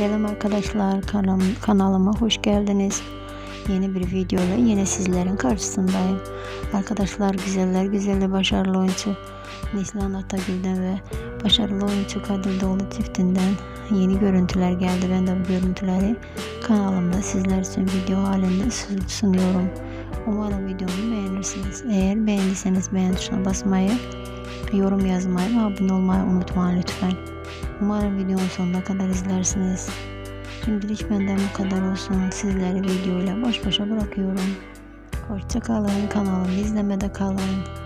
Selam arkadaşlar kanalım, kanalıma hoş geldiniz. Yeni bir videoyla yine sizlerin karşısındayım. Arkadaşlar güzeller güzeli başarılı oyuncu Nislan Atagül'den ve başarılı oyuncu Kadir Doğulu çiftinden yeni görüntüler geldi. Ben de bu görüntüleri kanalımda sizler için video halinde sunuyorum. Umarım videomu beğenirsiniz. Eğer beğendiyseniz beğen tuşuna basmayı, yorum yazmayı ve abone olmayı unutmayın lütfen. Umarım videonun sonuna kadar izlersiniz. Şimdilik benden bu kadar olsun. Sizleri videoyla baş başa bırakıyorum. Hoşçakalın. Kanalımı izlemede kalın.